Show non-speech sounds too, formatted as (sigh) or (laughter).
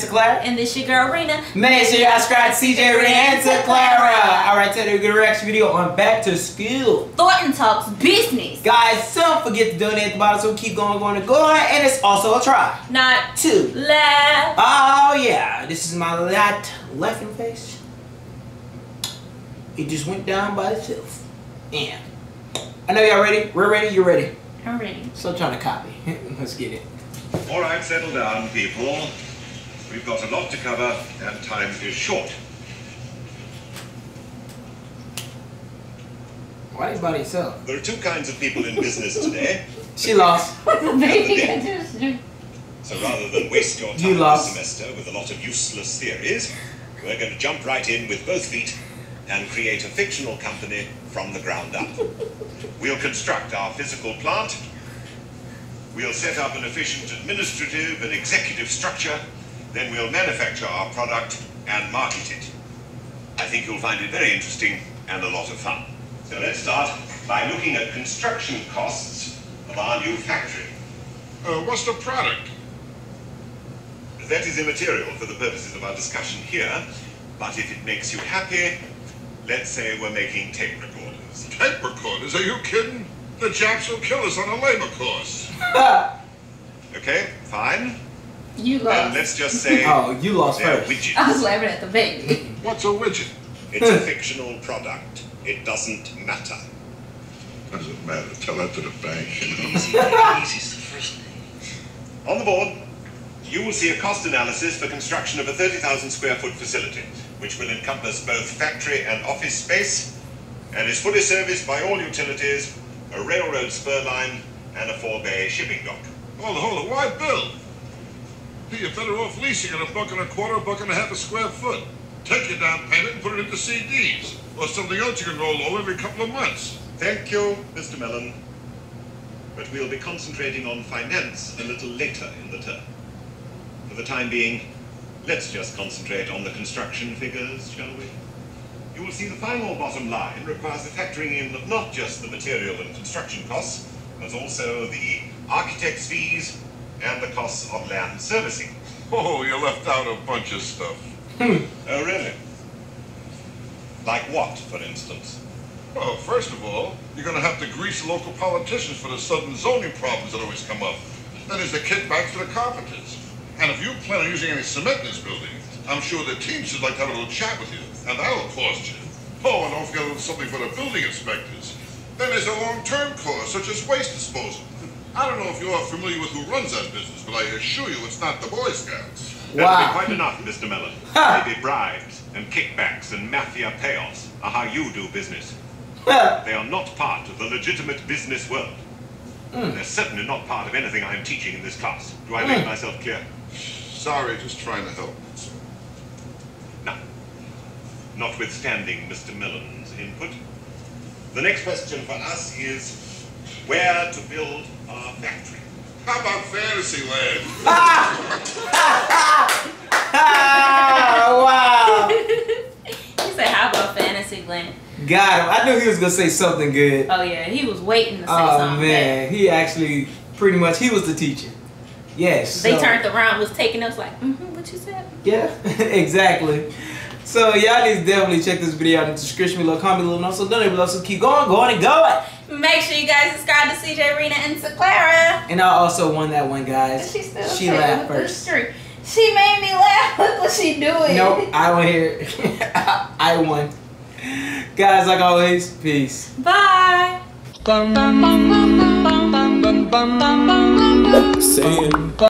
Clara. And this your girl Rina. Make sure you subscribe to CJ Rina and to Clara. Alright, today we're gonna reaction video on Back to School. Thornton Talks Business. Guys, don't forget to donate at the bottom so we keep going, going, and going. And it's also a try. Not Two. laugh. Oh yeah, this is my left laughing face. It just went down by itself. Yeah. I know y'all ready. We're ready. You're ready. I'm ready. So I'm trying to copy. (laughs) Let's get it. All right, settle down, people. We've got a lot to cover, and time is short. Why is by itself? There are two kinds of people in business today. (laughs) She lost. Baby, I just- So rather than waste your You time lost. this semester with a lot of useless theories, we're going to jump right in with both feet and create a fictional company from the ground up. We'll construct our physical plant. We'll set up an efficient administrative and executive structure. Then we'll manufacture our product and market it. I think you'll find it very interesting and a lot of fun. So let's start by looking at construction costs of our new factory. Uh, what's the product? That is immaterial for the purposes of our discussion here, but if it makes you happy, let's say we're making tape recorders. Tape recorders? Are you kidding? The Japs will kill us on a labor course. (laughs) Okay, fine. You Then lost. let's just say (laughs) Oh, you lost they're first. widgets. I was laughing at the baby. (laughs) What's a widget? It's a hmm. fictional product. It doesn't matter. Doesn't matter. Tell that to the bank. Easy's (laughs) the first name. On the board, you will see a cost analysis for construction of a 30,000 square foot facility, which will encompass both factory and office space, and is fully serviced by all utilities, a railroad spur line, and a four-bay shipping dock. Hold it, hold it. Why build? You're better off leasing at a buck and a quarter, a buck and a half a square foot. Take your down payment and put it into CDs. Or something else you can roll over every couple of months. Thank you, Mr. Melon. But we'll be concentrating on finance a little later in the term. For the time being, let's just concentrate on the construction figures, shall we? You will see the final bottom line requires the factoring in of not just the material and construction costs, but also the architect's fees and the costs of land servicing. Oh, you left out a bunch of stuff. Hmm. Oh, really? Like what, for instance? Well, first of all, you're going to have to grease local politicians for the sudden zoning problems that always come up. Then there's the kickbacks to the carpenters. And if you plan on using any cement in this building, I'm sure the Teamsters like to have a little chat with you, and that'll cost you. Oh, and don't forget a little something for the building inspectors. Then there's a long-term cost, such as waste disposal. I don't know if you are familiar with who runs that business, but I assure you it's not the Boy Scouts. That'll Wow. be quite enough, Mr. Melon. (laughs) Maybe bribes and kickbacks and mafia payoffs are how you do business. (laughs) They are not part of the legitimate business world. They're certainly not part of anything I'm teaching in this class. Do I make Mm. myself clear? Sorry, just trying to help. Now, notwithstanding Mr. Melon's input, the next question for us is where to build our factory. How about Fantasyland? Ah, (laughs) wow. he said, "How about Fantasyland? Got him. I knew he was gonna say something good. Oh yeah, he was waiting to say Oh something. Oh, man, he actually pretty much he was the teacher. Yes. They so- turned around, was taking us like, mm-hmm, what you said? Yeah, (laughs) exactly. So y'all need to definitely check this video out in the description below, comment below, and also donate below. So keep going, going, and going. Make sure you guys subscribe to CJ Rina and to Clara. And I also won that one, guys. She still She laughed first. She made me laugh. Look what she doing. Nope, I won here. I won. Guys, like always, peace. Bye. Saying.